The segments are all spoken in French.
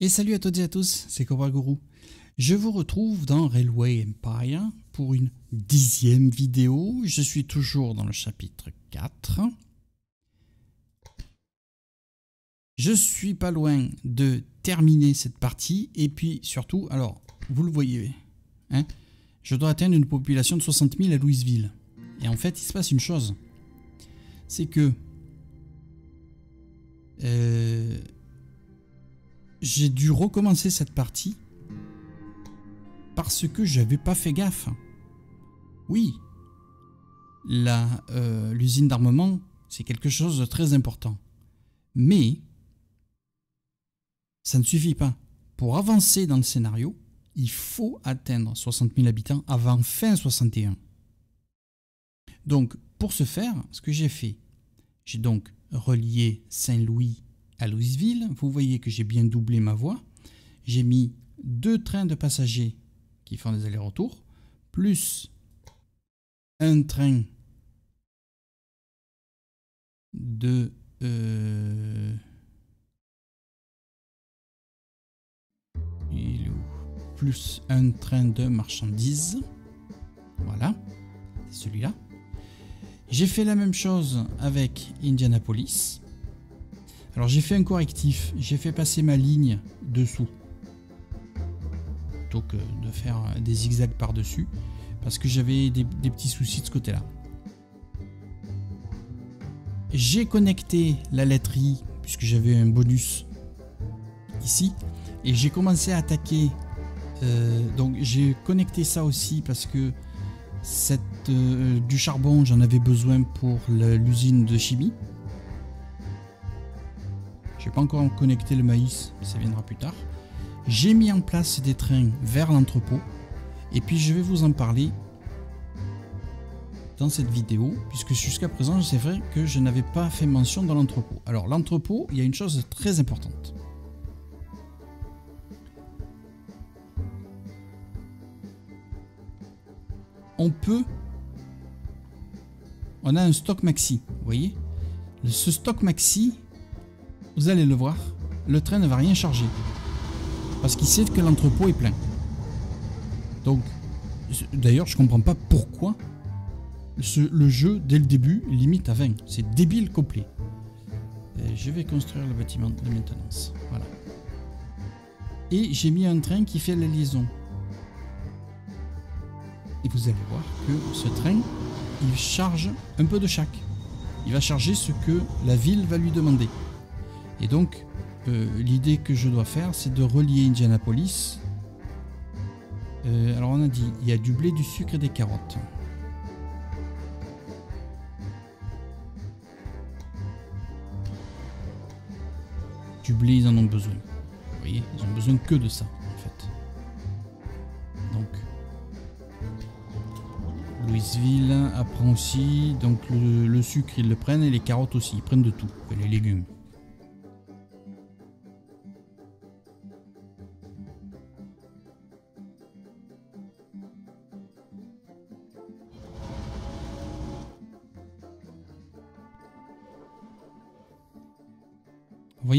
Et salut à toutes et à tous, c'est Cobra Guru. Je vous retrouve dans Railway Empire pour une dixième vidéo. Je suis toujours dans le chapitre 4. Je suis pas loin de terminer cette partie et puis surtout, alors vous le voyez, hein, je dois atteindre une population de 60 000 à Louisville. Et en fait, il se passe une chose, c'est que euh, j'ai dû recommencer cette partie parce que j'avais pas fait gaffe. Oui, euh, l'usine d'armement, c'est quelque chose de très important. Mais ça ne suffit pas. Pour avancer dans le scénario, il faut atteindre 60 000 habitants avant fin 61. Donc, pour ce faire, ce que j'ai fait, j'ai donc relié Saint-Louis à Louisville. Vous voyez que j'ai bien doublé ma voie. J'ai mis deux trains de passagers qui font des allers-retours, plus un train de... Euh, plus un train de marchandises. Voilà, c'est celui-là. J'ai fait la même chose avec Indianapolis. Alors j'ai fait un correctif, j'ai fait passer ma ligne dessous. Plutôt que de faire des zigzags par-dessus. Parce que j'avais des, petits soucis de ce côté-là. J'ai connecté la lettre I puisque j'avais un bonus ici. Et j'ai commencé à attaquer euh, donc j'ai connecté ça aussi parce que euh, du charbon j'en avais besoin pour l'usine de chimie j'ai pas encore connecté le maïs, ça viendra plus tard. J'ai mis en place des trains vers l'entrepôt. Et puis je vais vous en parler dans cette vidéo, puisque jusqu'à présent, c'est vrai que je n'avais pas fait mention de l'entrepôt. Alors l'entrepôt, il y a une chose très importante. On peut... On a un stock maxi, vous voyez? Ce stock maxi, vous allez le voir, le train ne va rien charger. Parce qu'il sait que l'entrepôt est plein. Donc, d'ailleurs, je comprends pas pourquoi le jeu, dès le début, limite à 20. C'est débile complet. je vais construire le bâtiment de maintenance. Voilà. Et j'ai mis un train qui fait la liaison. Et vous allez voir que ce train, il charge un peu de chaque. Il va charger ce que la ville va lui demander. Et donc, euh, l'idée que je dois faire, c'est de relier Indianapolis. Euh, alors on a dit, il y a du blé, du sucre et des carottes. Du blé, ils en ont besoin. Vous voyez, ils ont besoin que de ça, en fait. Donc, Louisville apprend aussi. Donc le, le, sucre, ils le prennent et les carottes aussi. Ils prennent de tout, les légumes.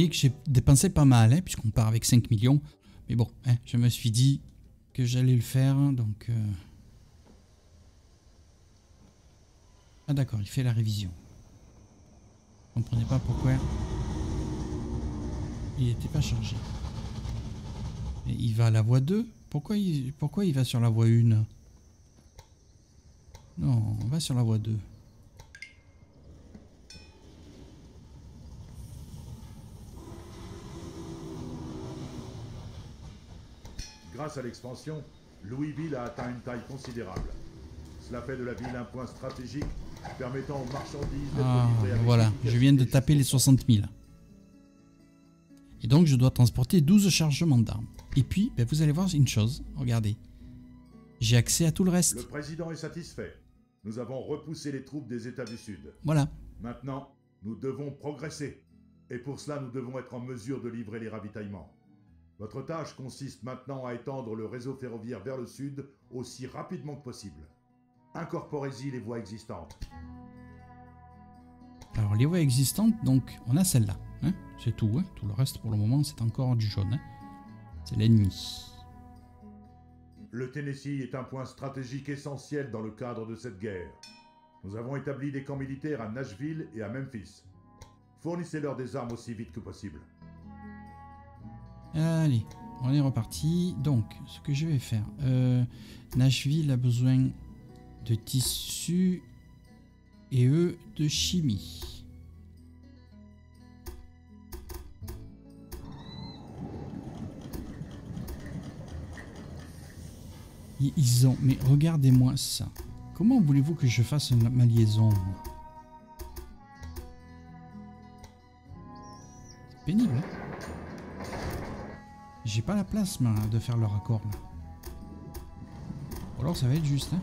Que j'ai dépensé pas mal, hein, puisqu'on part avec 5 millions. Mais bon, hein, je me suis dit que j'allais le faire, donc... Euh. Ah d'accord, il fait la révision. Vous comprenez pas pourquoi il n'était pas chargé. Et il va à la voie 2 pourquoi pourquoi il va sur la voie 1 Non, on va sur la voie 2. Grâce à l'expansion, Louisville a atteint une taille considérable. Cela fait de la ville un point stratégique permettant aux marchandises d'être ah, Voilà, je viens de taper les 60 000. Et donc je dois transporter 12 chargements d'armes. Et puis, ben, vous allez voir une chose, regardez. J'ai accès à tout le reste. Le président est satisfait. Nous avons repoussé les troupes des États du Sud. Voilà. Maintenant, nous devons progresser. Et pour cela, nous devons être en mesure de livrer les ravitaillements. Votre tâche consiste maintenant à étendre le réseau ferroviaire vers le sud aussi rapidement que possible. Incorporez-y les voies existantes. Alors les voies existantes, donc on a celle-là. Hein c'est tout. Hein tout le reste pour le moment c'est encore du jaune. Hein C'est l'ennemi. Le Tennessee est un point stratégique essentiel dans le cadre de cette guerre. Nous avons établi des camps militaires à Nashville et à Memphis. Fournissez-leur des armes aussi vite que possible. Allez, on est reparti. Donc, ce que je vais faire. Euh, Nashville a besoin de tissu et eux de chimie. Ils- ont... Mais regardez-moi ça. Comment voulez-vous que je fasse ma liaison C'est pénible. hein? J'ai pas la place de faire le raccord là. Ou alors ça va être juste. Hein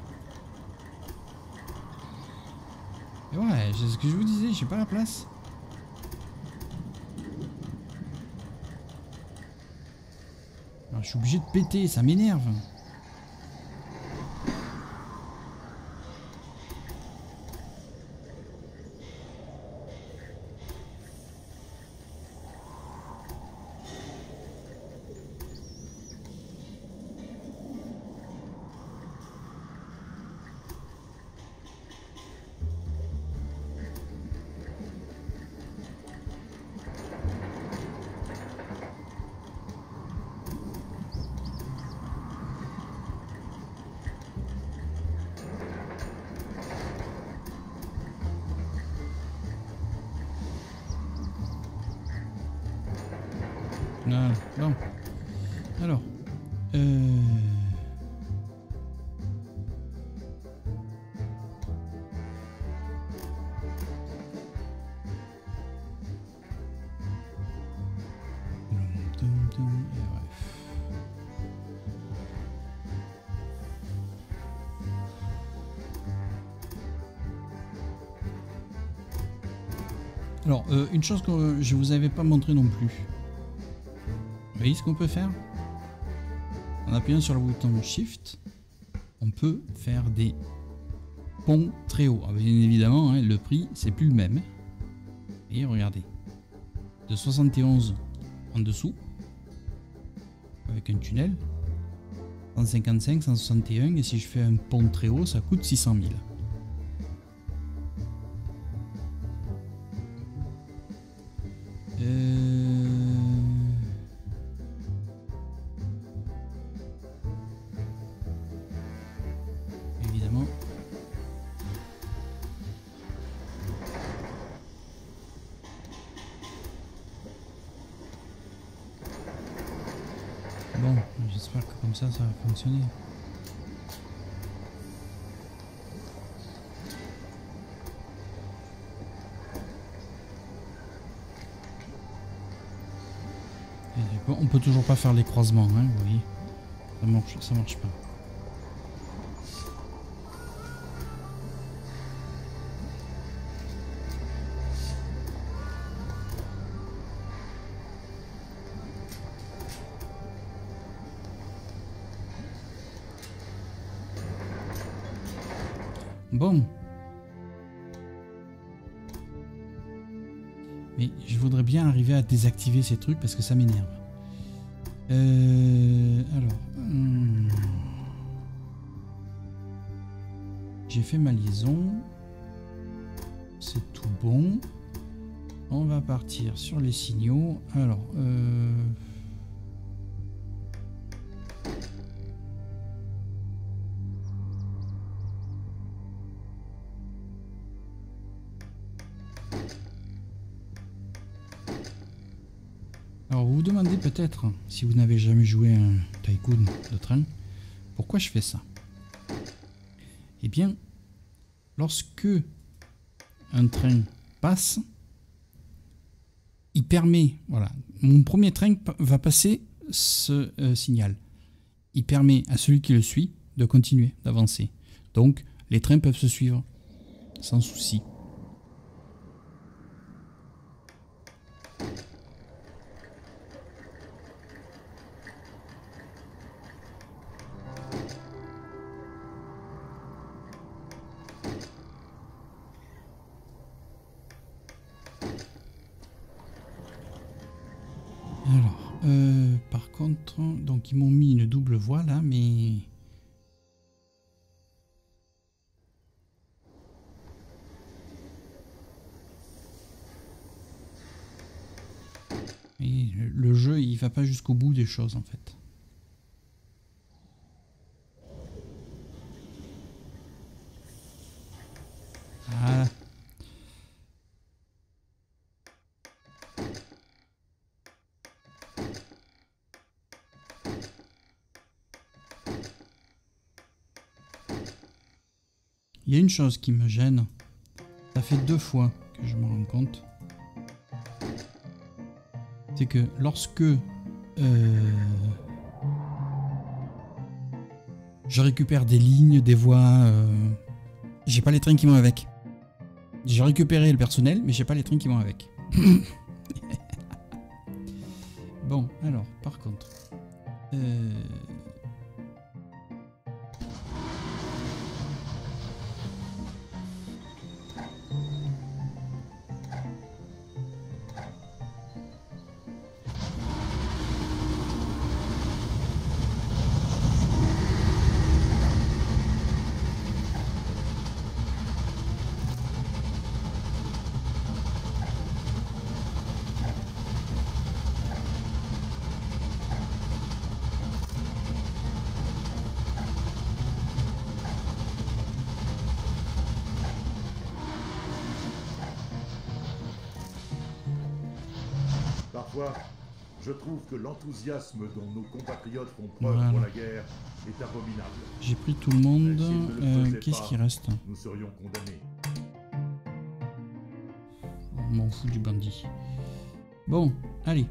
Et ouais, c'est ce que je vous disais, j'ai pas la place. Je suis obligé de péter, ça m'énerve. Voilà, bon. Alors. Euh... Alors, euh, une chose que je vous avais pas montré non plus. Vous voyez ce qu'on peut faire? En appuyant sur le bouton Shift, on peut faire des ponts très hauts. Ah, bien évidemment, hein, le prix, c'est plus le même. Et regardez. De 71 en dessous, avec un tunnel. 155, 161, et si je fais un pont très haut, ça coûte 600 000. Euh... j'espère que comme ça, ça va fonctionner. On peut toujours pas faire les croisements, hein, vous voyez. Ça marche, ça marche pas. Bon. Mais je voudrais bien arriver à désactiver ces trucs parce que ça m'énerve. Euh, alors. hmm. J'ai fait ma liaison. C'est tout bon. On va partir sur les signaux. Alors. Euh... demandez peut-être, si vous n'avez jamais joué un tycoon de train, pourquoi je fais ça? Eh bien, lorsque un train passe, il permet, voilà, mon premier train va passer ce euh, signal. Il permet à celui qui le suit de continuer, d'avancer. Donc, les trains peuvent se suivre sans souci. Jusqu'au bout des choses en fait. Voilà. Il y a une chose qui me gêne. Ça fait deux fois que je me rends compte. C'est que lorsque euh, je récupère des lignes, des voies, euh, j'ai pas les trains qui vont avec. J'ai récupéré le personnel, mais j'ai pas les trains qui vont avec. Je trouve que l'enthousiasme dont nos compatriotes font preuve Voilà. pour la guerre est abominable. J'ai pris tout le monde. Euh, Qu'est-ce qui reste? Nous serions condamnés. On m'en fout du bandit. Bon, allez.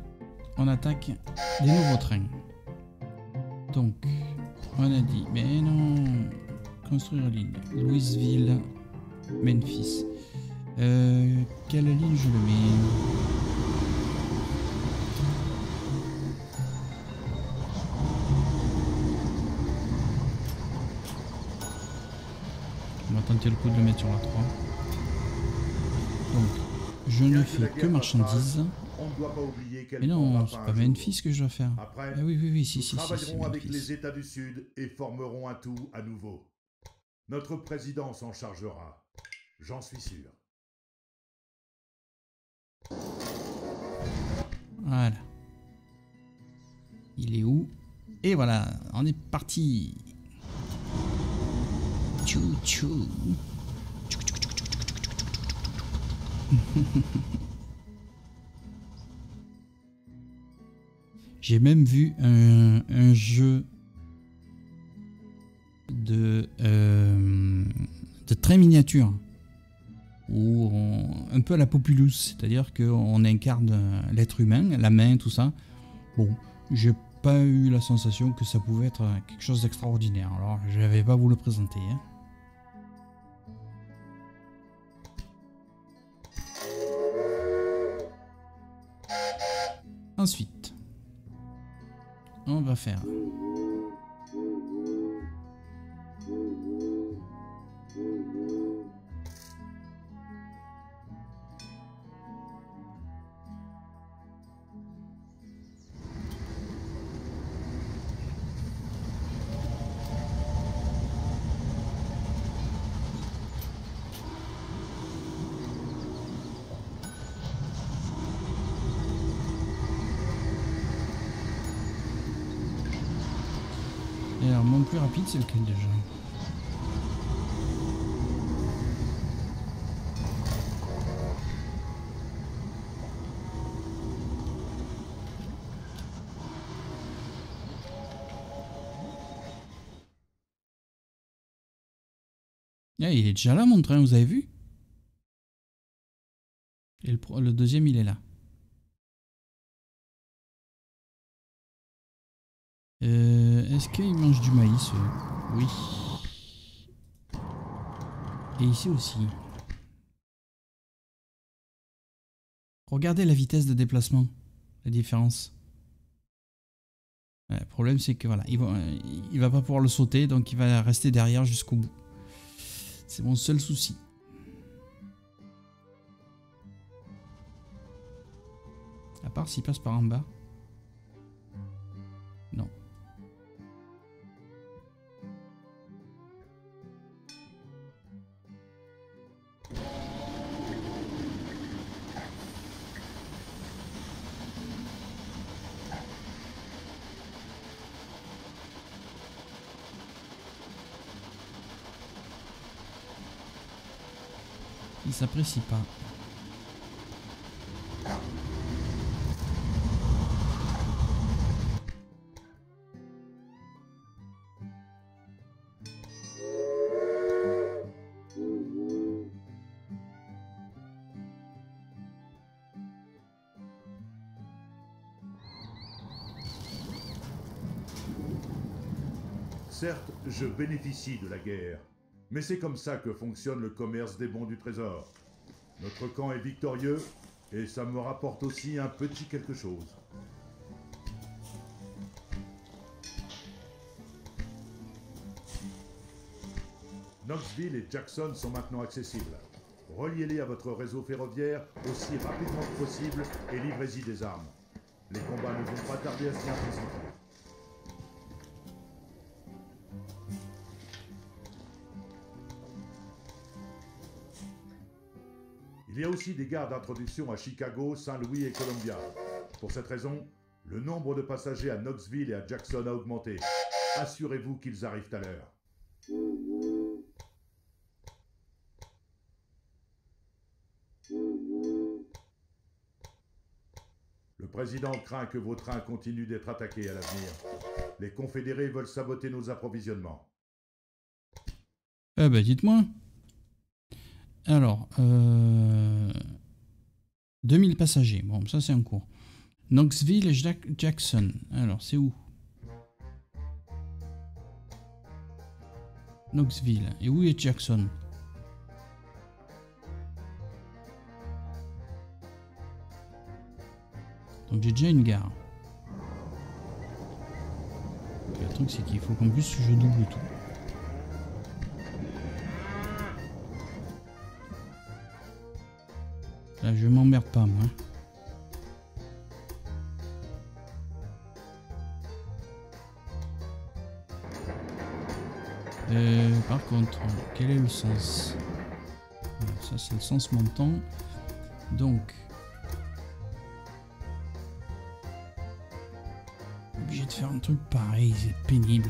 On attaque des nouveaux trains. Donc, on a dit, mais non. Construire ligne. Louisville, Memphis. Euh, quelle ligne je le mets? Tenter le coup de le mettre sur la 3. Donc, je ne fais que marchandises. On ne doit pas oublier Mais non, c'est pas. Memphis que je dois faire. Après, Ah oui, oui, oui, si, nous si, si, si, travaillerons avec les États du Sud et formerons un tout à nouveau. Notre président s'en chargera. J'en suis sûr. Voilà. Il est où? Et voilà, on est parti. Tchou, tchou. J'ai même vu un, un jeu de, euh, de très miniature où un peu à la Populous, c'est-à-dire qu'on incarne l'être humain, la main, tout ça. Bon, j'ai pas eu la sensation que ça pouvait être quelque chose d'extraordinaire, alors je vais pas vous le présenter. hein. Ensuite, on va faire plus rapide, c'est lequel déjà Ah, il est déjà là, mon train, vous avez vu? Et le, le deuxième, il est là. Est-ce qu'il mange du maïs eux Oui. Et ici aussi. Regardez la vitesse de déplacement. La différence. Le problème c'est que voilà, il va, euh, il va pas pouvoir le sauter, donc il va rester derrière jusqu'au bout. C'est mon seul souci. À part s'il passe par en bas. Il s'apprécie pas. Certes, je bénéficie de la guerre, mais c'est comme ça que fonctionne le commerce des bons du trésor. Notre camp est victorieux, et ça me rapporte aussi un petit quelque chose. Knoxville et Jackson sont maintenant accessibles. Reliez-les à votre réseau ferroviaire aussi rapidement que possible et livrez-y des armes. Les combats ne vont pas tarder à s'y intensifier. Il y a aussi des gares d'introduction à Chicago, Saint-Louis et Columbia. Pour cette raison, le nombre de passagers à Knoxville et à Jackson a augmenté. Assurez-vous qu'ils arrivent à l'heure. Le président craint que vos trains continuent d'être attaqués à l'avenir. Les confédérés veulent saboter nos approvisionnements. Eh ben, dites-moi. Alors, euh, 2000 passagers. Bon, ça c'est en cours. Knoxville et Jack- Jackson. Alors, c'est où? Knoxville. Et où est Jackson? Donc j'ai déjà une gare. Le truc c'est qu'il faut qu'en plus je double tout. Là je m'emmerde pas moi. Euh, par contre, quel est le sens Ça c'est le sens montant. Donc, obligé de faire un truc pareil, c'est pénible.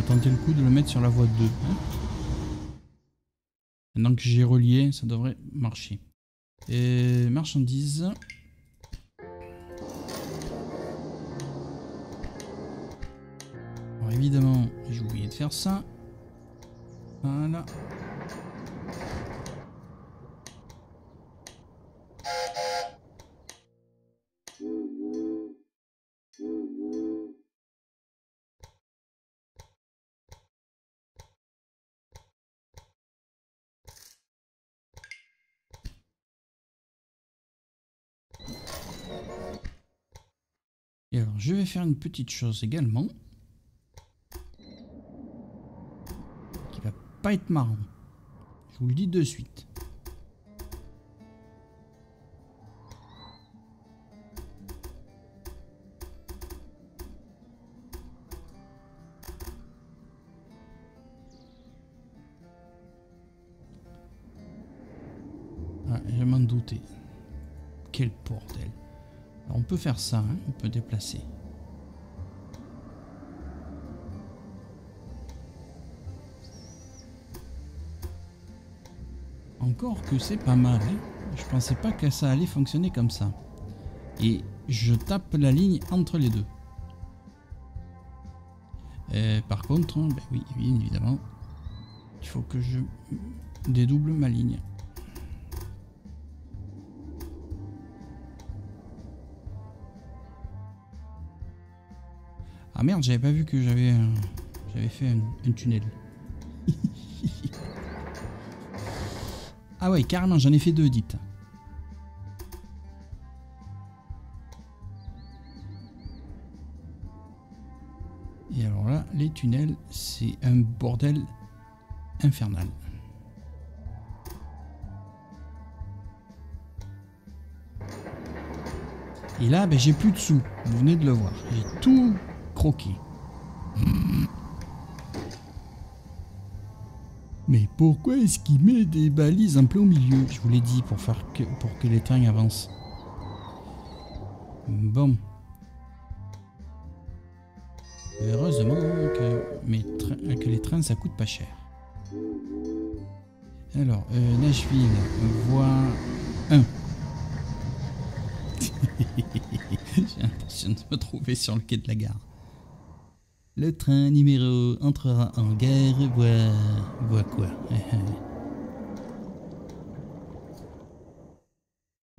Va tenter le coup de le mettre sur la voie 2. hein. Maintenant que j'ai relié, ça devrait marcher. Et marchandises. Alors évidemment, j'ai oublié de faire ça. Voilà. Faire une petite chose également. Qui va pas être marrant. Je vous le dis de suite. Ah, je m'en. Quel bordel. On peut faire ça, hein, on peut déplacer. Que c'est pas mal. hein. Je pensais pas que ça allait fonctionner comme ça. Et je tape la ligne entre les deux. Euh, par contre, ben oui, bien évidemment, il faut que je dédouble ma ligne. Ah merde, j'avais pas vu que j'avais euh, j'avais fait un, tunnel. Ah ouais, carrément, j'en ai fait deux, dites. Et alors là, les tunnels, c'est un bordel infernal. Et là, ben, j'ai plus de sous. Vous venez de le voir. J'ai tout croqué. Pourquoi est-ce qu'il met des balises en plein au milieu Je vous l'ai dit, pour, faire que, pour que les trains avancent. Bon. Heureusement que, les trains, ça coûte pas cher. Alors, euh, Nashville, voie 1. J'ai l'impression de me trouver sur le quai de la gare. Le train numéro entrera en gare, voie... voie quoi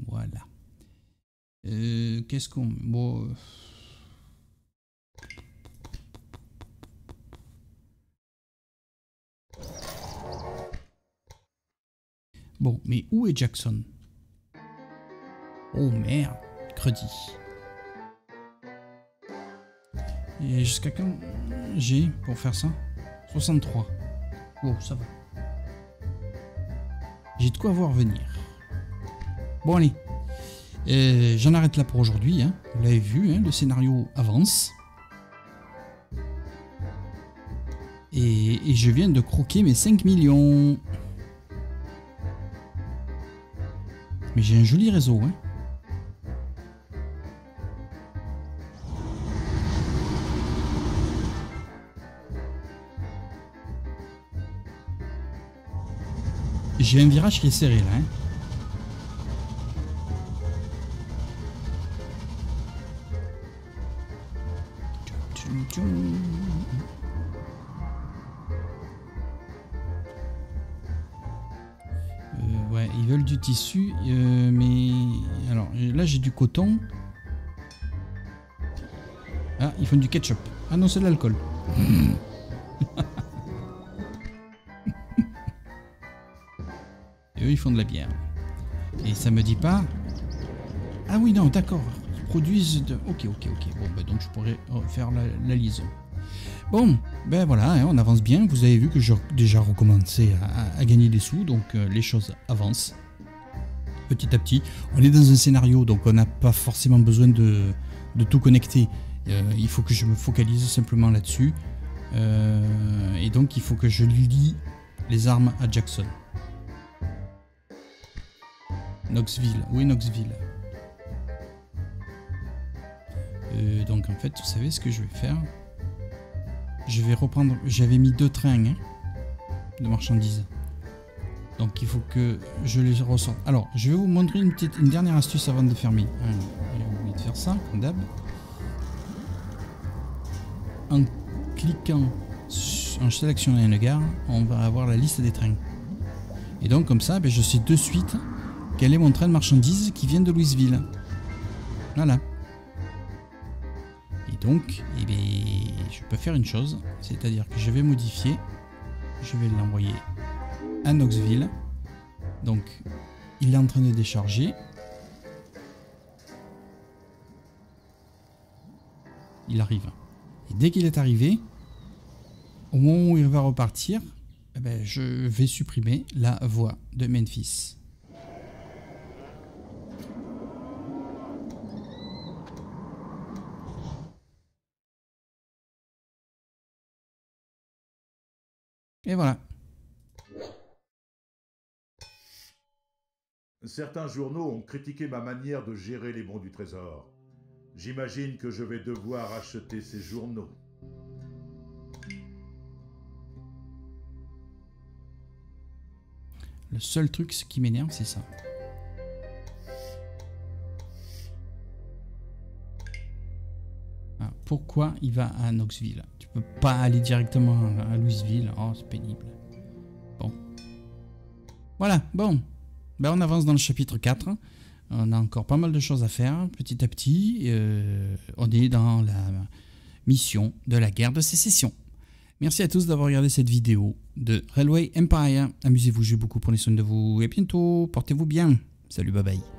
Voilà. Euh, Qu'est-ce qu'on... Bon... Euh, bon, mais où est Jackson? Oh merde, crédit. Et jusqu'à quand j'ai pour faire ça 63. Bon, ça va. J'ai de quoi voir venir. Bon allez, euh, j'en arrête là pour aujourd'hui. Hein. Vous l'avez vu, hein, le scénario avance. Et, et, je viens de croquer mes 5 millions. Mais j'ai un joli réseau. Hein. J'ai un virage qui est serré là. Hein. Euh, ouais, ils veulent du tissu, euh, mais alors là j'ai du coton. Ah, ils font du ketchup. Ah non, c'est de l'alcool. ils font de la bière. Et ça me dit pas. Ah oui, non, d'accord. Ils produisent. Ok, ok, ok. Bon, ben donc je pourrais faire la, liaison. Bon, ben voilà, hein, on avance bien. Vous avez vu que j'ai déjà recommencé à, gagner des sous, donc euh, les choses avancent petit à petit. On est dans un scénario, donc on n'a pas forcément besoin de, de tout connecter. Euh, il faut que je me focalise simplement là-dessus. Euh, et donc il faut que je lie les armes à Jackson. Knoxville. Est Knoxville euh, Donc en fait, vous savez ce que je vais faire? Je vais reprendre... J'avais mis deux trains hein, de marchandises. Donc il faut que je les ressorte. Alors, je vais vous montrer une, petite, une dernière astuce avant de fermer. J'ai oublié de faire ça, comme. En cliquant, en sélectionnant une gare, on va avoir la liste des trains. Et donc comme ça, ben, je sais de suite quel est mon train de marchandises qui vient de Louisville. Voilà. Et donc, eh bien, je peux faire une chose, c'est-à-dire que je vais modifier, je vais l'envoyer à Knoxville. Donc, il est en train de décharger. Il arrive. Et dès qu'il est arrivé, au moment où il va repartir, eh ben, je vais supprimer la voie de Memphis. Et voilà. Certains journaux ont critiqué ma manière de gérer les bons du trésor. J'imagine que je vais devoir acheter ces journaux. Le seul truc qui m'énerve, c'est ça. Pourquoi il va à Knoxville peux pas aller directement à Louisville. Oh, c'est pénible. Bon. Voilà, bon. Ben, on avance dans le chapitre 4. On a encore pas mal de choses à faire, petit à petit. Euh, on est dans la mission de la guerre de sécession. Merci à tous d'avoir regardé cette vidéo de Railway Empire. Amusez-vous, j'ai beaucoup, prenez soin de vous et bientôt. Portez-vous bien. Salut, bye bye.